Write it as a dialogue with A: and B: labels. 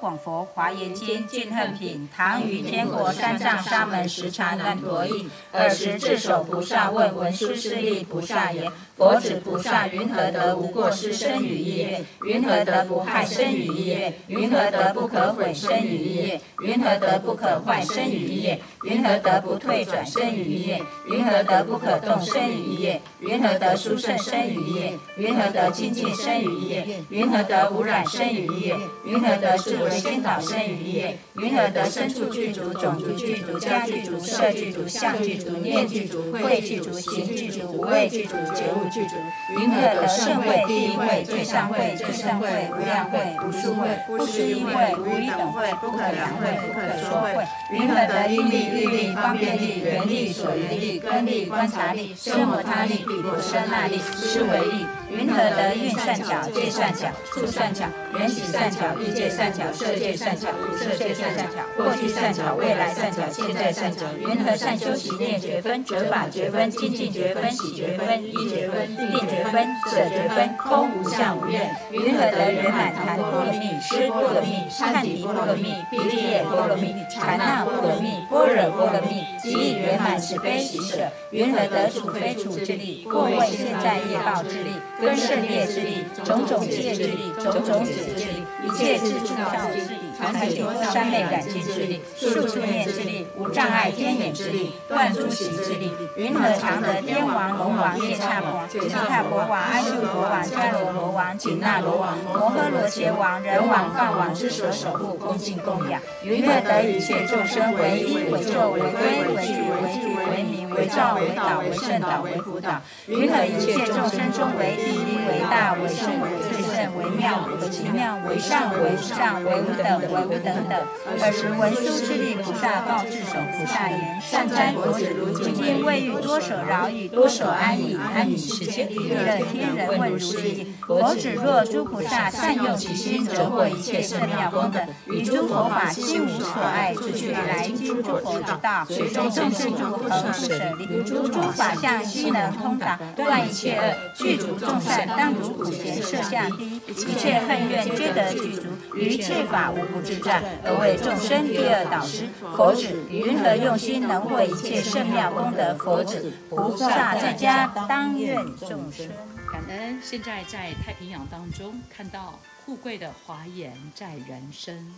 A: 广佛华严经净恨品，唐于天国三藏沙门十禅难陀译。尔时智首菩萨问文殊师利菩萨言：佛子菩萨云何得无过失生于意愿？云何得不害生于意愿？云何得不可毁生于意愿？云何得不可坏生于意愿？云何得不退转生于意愿？云何得不可动生于意愿？云何得殊胜生于意愿？云何得清净生于意愿？云何得无染生于意愿？云何得为先导生于意愿？云何得身处具足、种族具足、家具足、色具足、相具足、念具足、慧具足、行具足、无畏具足、觉悟具足？云何得圣慧、第一慧、最上慧、最胜慧、无量慧、无数慧、不思议慧、无一等慧、不可量慧、不可说慧？云何得因力、欲力、方便力、缘力、所缘力、根力、观察力、修摩他力、毗婆舍那力、思维力？云何得运善巧、界善巧、处善巧、缘起善巧、欲界善巧、色界善巧、无色界善巧、过去善巧、未来善巧、现在善巧？云何善修习念觉分、折法觉分、精进觉分、喜觉分、一觉分、定觉分、舍觉分、空无相无愿？云何得圆满谈波罗蜜、湿波罗蜜、忏提波罗蜜、毗梨耶波罗蜜、禅那波罗蜜、般若波罗蜜，即满慈悲喜舍？云何得处非处之力？过为现在业报之力？根胜业之力，种种戒之力，种种解之力，一切自助教之力，传解脱三昧感情之力，数处念之力，无障碍天眼之力，断诸行之力。云何常得天王、龙王、夜叉王、吉他国王、阿修罗王、迦罗罗王、紧那罗王、摩诃罗伽王、人王、梵王之所守护、恭敬供养？云何得一切众生为因、为作、为归、为具、为具、为名、为照、为导、为圣导、为辅导？云何一切众生中为第一、为大、为圣、为最胜、为妙、为奇妙、为上、为上、为无等、为无等等？尔时文殊师利菩萨告智首菩萨言：善哉，佛子，如今天未遇多所饶益，多所安逸，安以世间利乐天人问如是意。佛子若诸菩萨善用其心，则获一切圣妙功德，与诸佛法心无所爱，自去来经诸佛之道，水中正正诸恒舍利，如诸法相悉能通达，断一切恶，具足众善，当如普贤摄像低，一一切恨怨皆得具足，于一切法无不自在，而为众生第二导师。佛子云何用心能获一切圣妙功德？佛子菩萨在家当愿众生。
B: 感恩现在在太平洋当中看到富贵的华严在人生。